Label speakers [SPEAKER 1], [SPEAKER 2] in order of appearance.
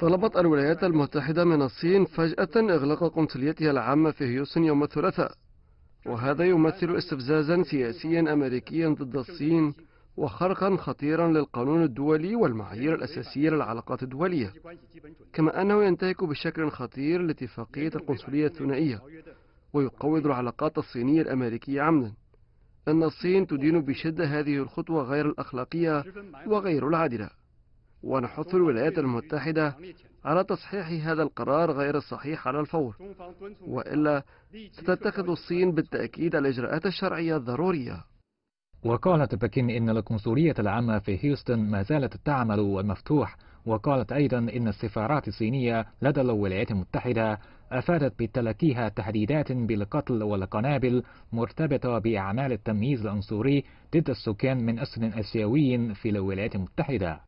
[SPEAKER 1] طلبت الولايات المتحدة من الصين فجأة إغلاق قنصليتها العامة في هيوستن يوم الثلاثاء وهذا يمثل استفزازا سياسيا أمريكيا ضد الصين وخرقا خطيرا للقانون الدولي والمعايير الأساسية للعلاقات الدولية كما أنه ينتهك بشكل خطير لاتفاقية القنصلية الثنائية ويقوض العلاقات الصينية الأمريكية عمدا. أن الصين تدين بشدة هذه الخطوة غير الأخلاقية وغير العادلة. ونحث الولايات المتحدة على تصحيح هذا القرار غير الصحيح على الفور. وإلا ستتخذ الصين بالتأكيد الإجراءات الشرعية الضرورية.
[SPEAKER 2] وقالت بكين إن القنصلية العامة في هيوستن ما زالت تعمل مفتوح وقالت أيضا إن السفارات الصينية لدى الولايات المتحدة أفادت بتلقيها تهديدات بالقتل والقنابل مرتبطة بأعمال التمييز العنصري ضد السكان من أصل آسيوي في الولايات المتحدة.